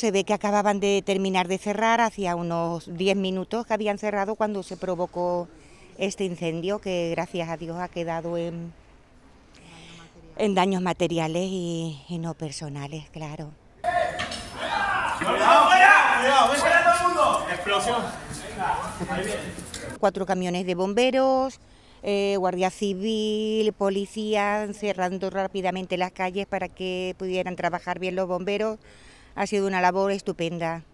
se ve que acababan de terminar de cerrar, hacía unos 10 minutos que habían cerrado cuando se provocó este incendio que gracias a Dios ha quedado en, en daños materiales y, y no personales, claro. ¡Explosión! Cuatro camiones de bomberos, eh, Guardia Civil, policía, cerrando rápidamente las calles para que pudieran trabajar bien los bomberos. Ha sido una labor estupenda.